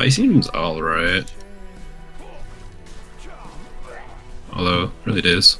Fight seems alright. Although, really it is.